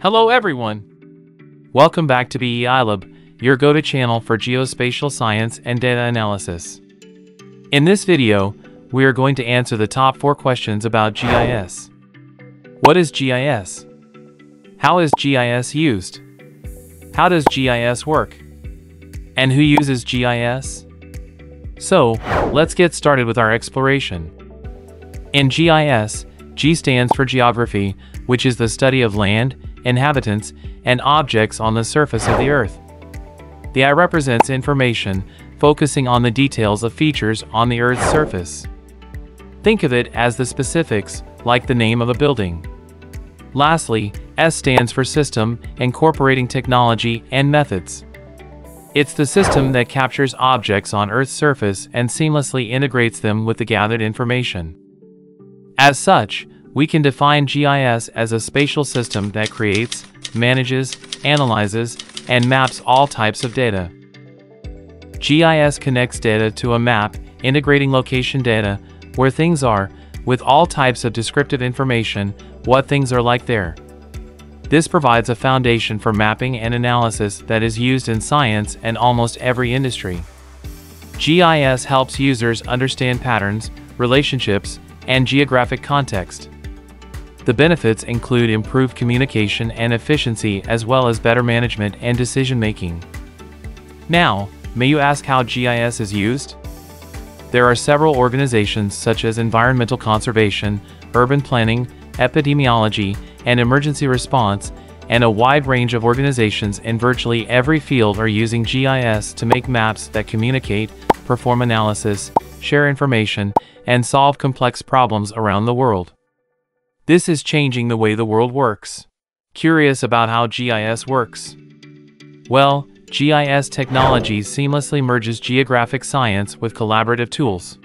Hello everyone! Welcome back to BEEiLab, your go-to channel for geospatial science and data analysis. In this video, we are going to answer the top 4 questions about GIS. What is GIS? How is GIS used? How does GIS work? And who uses GIS? So, let's get started with our exploration. In GIS, G stands for geography, which is the study of land, inhabitants, and objects on the surface of the Earth. The I represents information, focusing on the details of features on the Earth's surface. Think of it as the specifics, like the name of a building. Lastly, S stands for system, incorporating technology and methods. It's the system that captures objects on Earth's surface and seamlessly integrates them with the gathered information. As such, we can define GIS as a spatial system that creates, manages, analyzes, and maps all types of data. GIS connects data to a map, integrating location data, where things are, with all types of descriptive information, what things are like there. This provides a foundation for mapping and analysis that is used in science and almost every industry. GIS helps users understand patterns, relationships, and geographic context. The benefits include improved communication and efficiency as well as better management and decision making. Now, may you ask how GIS is used? There are several organizations such as environmental conservation, urban planning, epidemiology, and emergency response, and a wide range of organizations in virtually every field are using GIS to make maps that communicate, perform analysis, share information, and solve complex problems around the world. This is changing the way the world works. Curious about how GIS works? Well, GIS technology seamlessly merges geographic science with collaborative tools.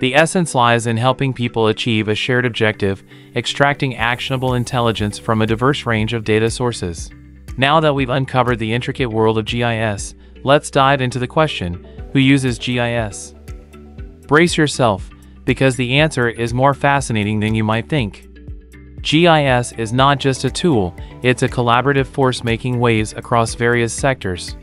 The essence lies in helping people achieve a shared objective, extracting actionable intelligence from a diverse range of data sources. Now that we've uncovered the intricate world of GIS, let's dive into the question who uses GIS? Brace yourself, because the answer is more fascinating than you might think. GIS is not just a tool, it's a collaborative force making waves across various sectors.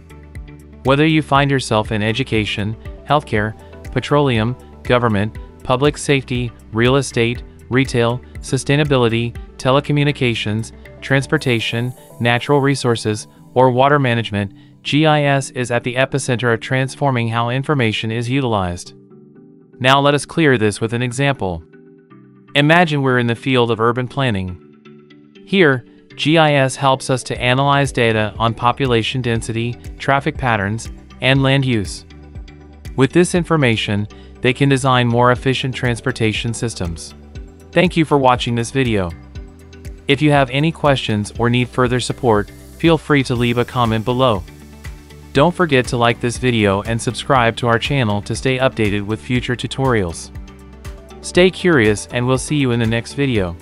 Whether you find yourself in education, healthcare, petroleum, government, public safety, real estate, retail, sustainability, telecommunications, transportation, natural resources, or water management, GIS is at the epicenter of transforming how information is utilized. Now let us clear this with an example. Imagine we're in the field of urban planning. Here, GIS helps us to analyze data on population density, traffic patterns, and land use. With this information, they can design more efficient transportation systems. Thank you for watching this video. If you have any questions or need further support, feel free to leave a comment below. Don't forget to like this video and subscribe to our channel to stay updated with future tutorials. Stay curious and we'll see you in the next video.